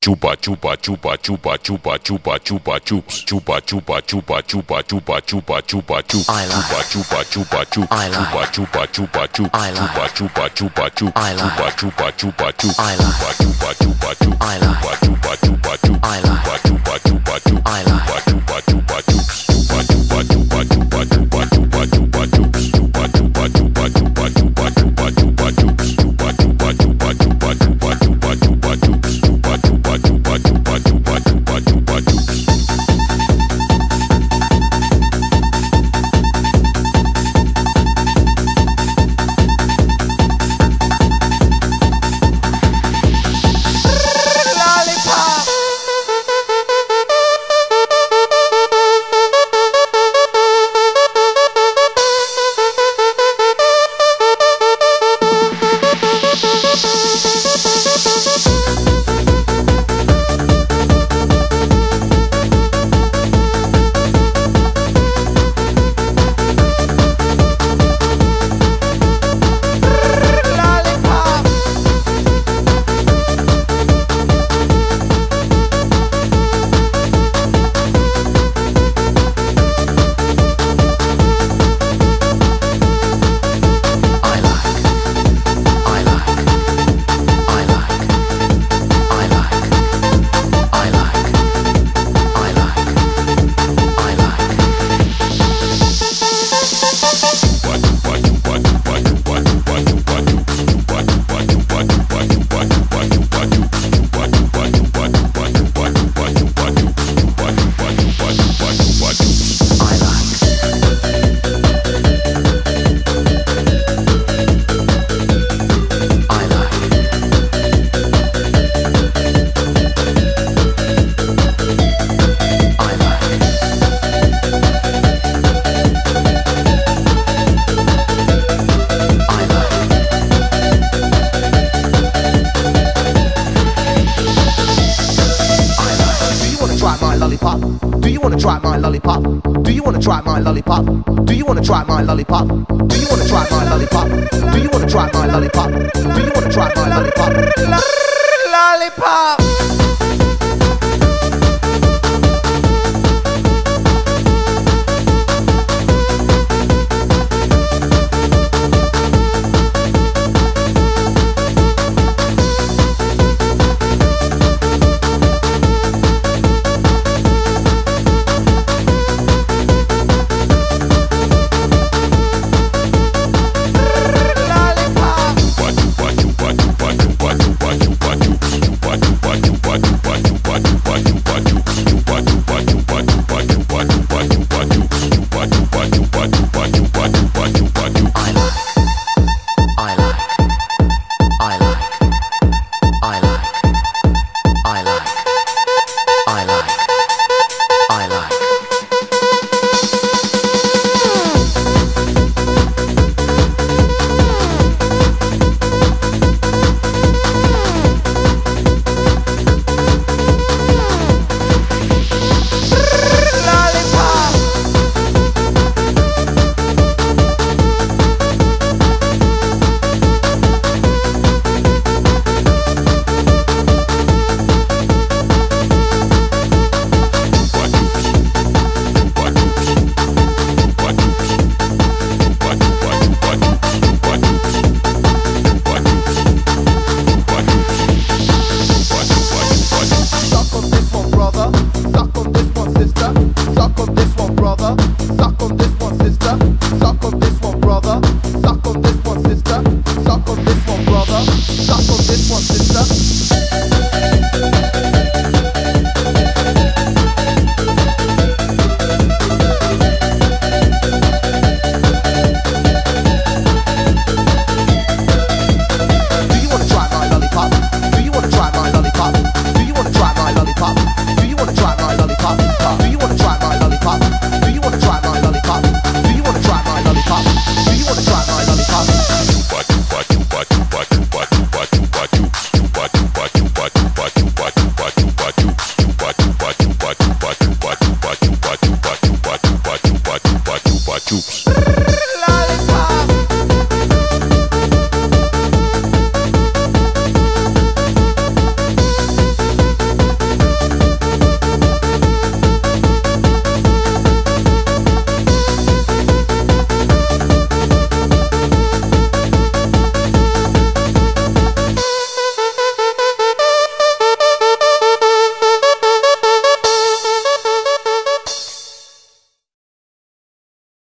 Chupa chupa chupa chupa chupa chupa chupa chups chupa chupa chupa chupa chupa chupa chupa chups chupa chupa chupa chup chupa chupa chupa chup chupa chupa chupa chup chupa chupa chupa chup chupa chupa chupa chup chupa chupa chupa chup lollipop? Do you wanna try my lollipop? Do you wanna try my lollipop? Do you wanna try my lollipop? Do you wanna try my lollipop? Do you wanna try my lollipop? Lollipop. my troops.